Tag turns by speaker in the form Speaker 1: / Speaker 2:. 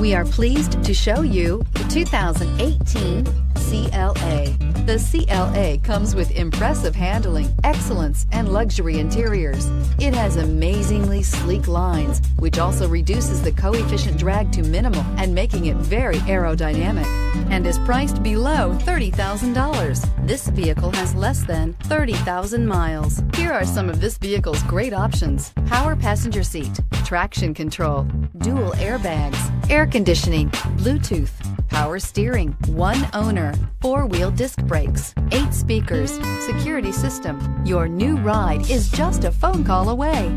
Speaker 1: We are pleased to show you the 2018 CLA. The CLA comes with impressive handling, excellence, and luxury interiors. It has amazingly sleek lines, which also reduces the coefficient drag to minimal and making it very aerodynamic, and is priced below $30,000. This vehicle has less than 30,000 miles. Here are some of this vehicle's great options. Power passenger seat, traction control, dual airbags, air conditioning, Bluetooth, power steering, one owner, four wheel disc brakes, eight speakers, security system. Your new ride is just a phone call away.